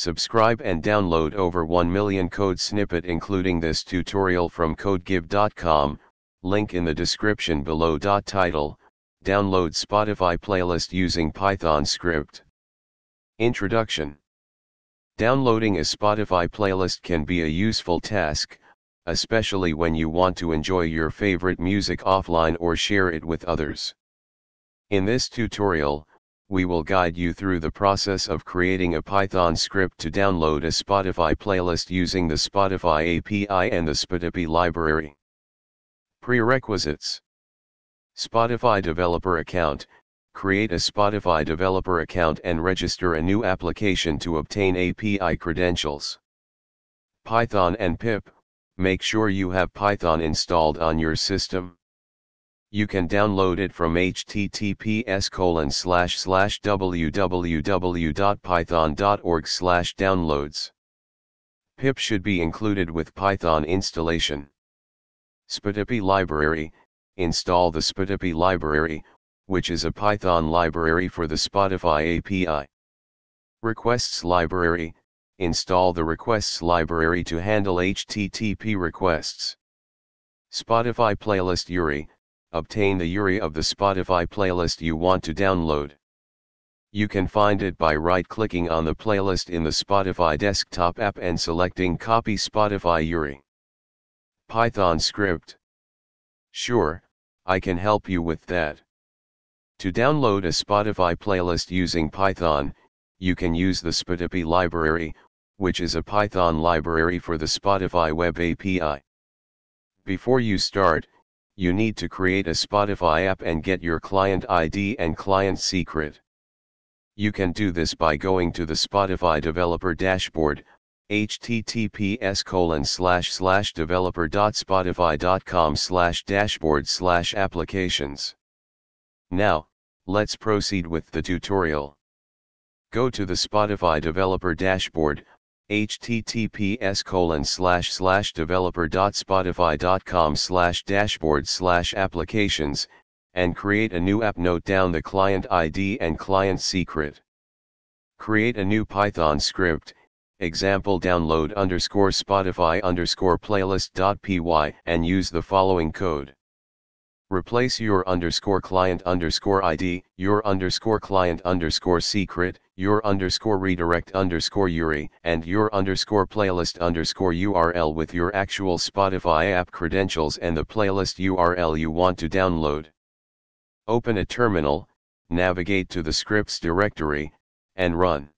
Subscribe and download over 1 million code snippet including this tutorial from codegive.com, link in the description below. Title, Download Spotify playlist using Python script. Introduction Downloading a Spotify playlist can be a useful task, especially when you want to enjoy your favorite music offline or share it with others. In this tutorial, we will guide you through the process of creating a Python script to download a Spotify playlist using the Spotify API and the Spotipy library. Prerequisites Spotify developer account Create a Spotify developer account and register a new application to obtain API credentials. Python and pip Make sure you have Python installed on your system. You can download it from https colon slash slash www.python.org slash downloads. pip should be included with Python installation. Spotipy library, install the Spotipy library, which is a Python library for the Spotify API. Requests library, install the requests library to handle HTTP requests. Spotify playlist URI, obtain the URI of the Spotify playlist you want to download. You can find it by right-clicking on the playlist in the Spotify desktop app and selecting Copy Spotify URI. Python script. Sure, I can help you with that. To download a Spotify playlist using Python, you can use the Spotipy library, which is a Python library for the Spotify Web API. Before you start, you need to create a Spotify app and get your client ID and client secret. You can do this by going to the Spotify developer dashboard, https colon slash slash developer.spotify.com slash dashboard slash applications. Now, let's proceed with the tutorial. Go to the Spotify developer dashboard, https colon slash slash developer.spotify.com slash dashboard slash applications, and create a new app note down the client ID and client secret. Create a new Python script, example download underscore Spotify underscore playlist.py and use the following code. Replace your underscore client underscore ID, your underscore client underscore secret, your underscore redirect underscore URI, and your underscore playlist underscore URL with your actual Spotify app credentials and the playlist URL you want to download. Open a terminal, navigate to the scripts directory, and run.